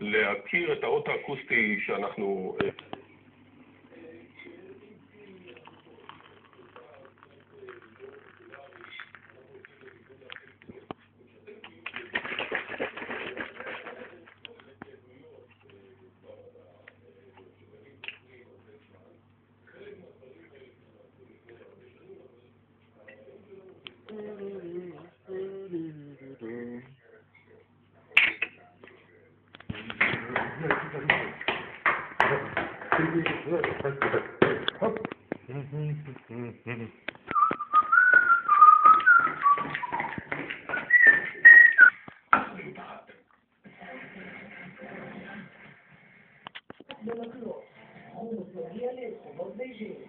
להכיר את האות האקוסטי שאנחנו... Beijinho.